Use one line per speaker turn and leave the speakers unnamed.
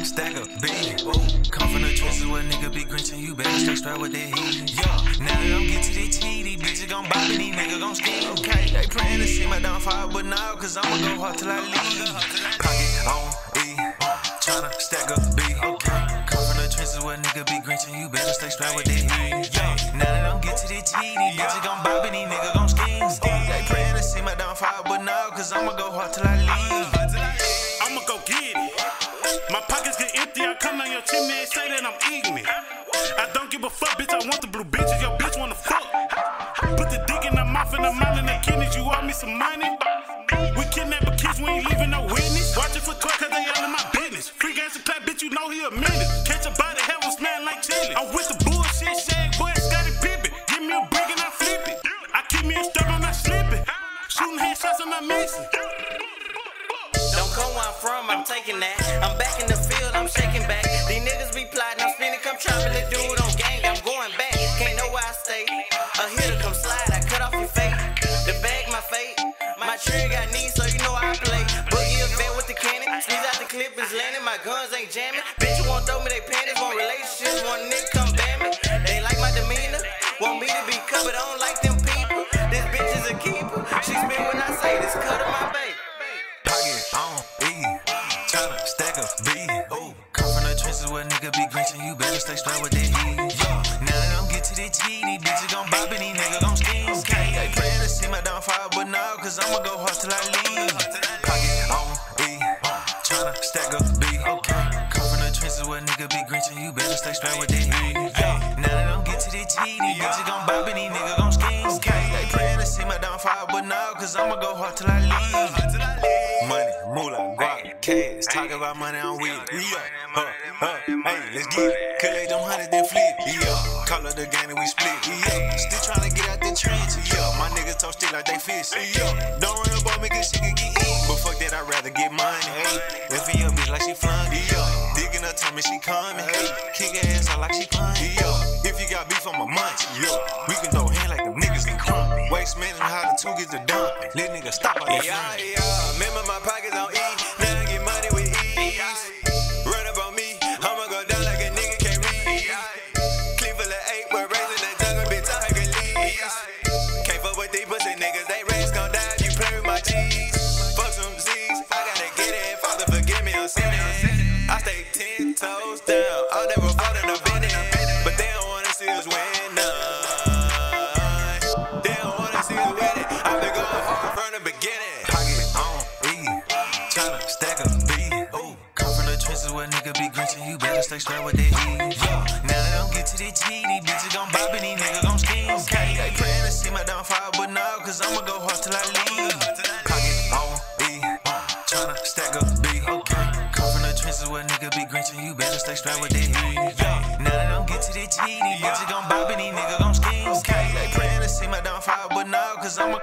Stack up big. Come from the trenches where nigga be grinching. You better stay strapped with that heat. Yeah, now that I'm get to the these bitches gon' bop and these niggas gon' scheme. Okay, they praying to see my downfall, but now, cause I'ma go hard till I leave. Pocket on E. Tryna stack up big. Okay. Come from the trenches where nigga be grinching. You better stay strapped with that heat. Yeah, now that I'm get to the these bitches gon' bop and these niggas gon' scheme. They praying to see my downfall, but now, cause I'ma go hard till I leave.
You owe me some money. We kidnap a kids, we ain't leaving no witness. Watch it for court, cause they all in my business. Free gas and clap, bitch, you know he a minute. Catch a body, hell will smell like chili. I'm with the bullshit, shag, boy, Scottie Pippen. Give me a brick and I flip it. I keep me a strap, I'm not slipping. Shooting headshots, I'm not missing.
Don't come where I'm from, I'm taking that. I'm back in the field, I'm shaking back. These niggas be plotting, I'm spinning, come the dude on gang. Clip is landing. My guns ain't jamming. Bitch, you won't throw me they panties, want relationships, want nigga come ban me. They like my demeanor, want me to be covered, I don't like them people. This bitch is a keeper. She spin when I say this, cut of my bait.
Pocket on E. Tryna stack up B. Ooh. Come from the trenches where nigga be grinching. You better stay strapped with that heat. Yeah. Now that I'm get to the T, these bitches gon' bop and these niggas gon' scheme. Okay. They praying to see my downfall, but now, cause I'ma go hard till I leave. Stack up B. Okay. Come from the trenches where nigga be grinching. You better stay strapped with that heat. Now that I'm get to the T, these bitches gon' bop and these niggas gon' scheme. Okay. They praying to see my downfall, but now, cause I'ma go hard till I leave. Money, moolah, guap, cash. Talk about money, I'm with it. Yeah, huh, huh, hey, let's get it. Collect them hundreds, then flip. Yeah, call up the gang and we split. Yeah, still tryna get out the trench. Yeah, my niggas talk still like they fish. Yeah, don't tummy, she coming. Hey, kick her ass out like she playing. Yeah, if you got beef, I'm a munch. Yeah, we can throw hand like them niggas can crump. Waste man and how the two get the dump. Let nigga stop all that
Yeah, yeah. You
better stay strapped with that heat. Now that I'm get to the T, these bitches gon' bop and these niggas gon' scheme. Okay. They praying to see my downfall, but now, cause I'ma go hard till I leave. Pocket on E. Tryna stack up B. Okay. Come from the trenches where nigga be grinching. You better stay strapped with that heat. Now that I'm get to the T, these bitches gon' bop and these niggas gon' scheme. Okay. They praying to see my downfall, but now, cause I'ma.